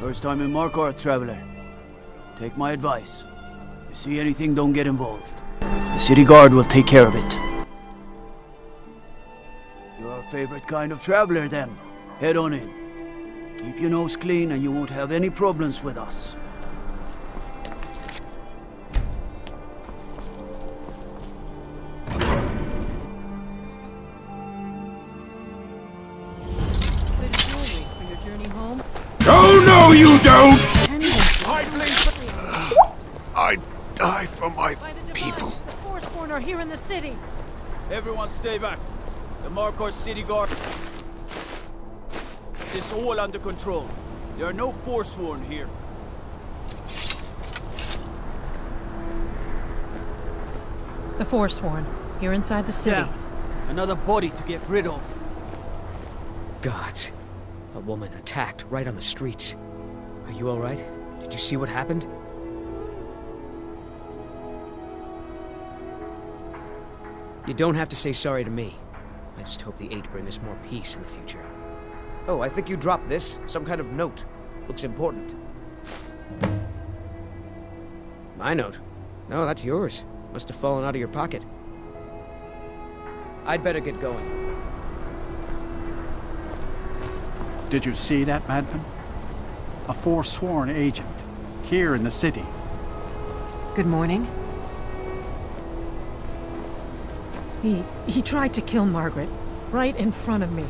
First time in Markarth, traveler. Take my advice. You see anything, don't get involved. The city guard will take care of it. You're our favorite kind of traveler, then. Head on in. Keep your nose clean and you won't have any problems with us. No, you don't! I die for my By the people. The Forsworn are here in the city. Everyone stay back. The Markarth city guard is all under control. There are no Forsworn here. The Forsworn, here inside the city. Yeah. Another body to get rid of. Gods. A woman attacked right on the streets. Are you alright? Did you see what happened? You don't have to say sorry to me. I just hope the Eight bring us more peace in the future. Oh, I think you dropped this. Some kind of note. Looks important. My note? No, that's yours. Must have fallen out of your pocket. I'd better get going. Did you see that, madman? A forsworn agent, here in the city. Good morning. He he tried to kill Margret, right in front of me.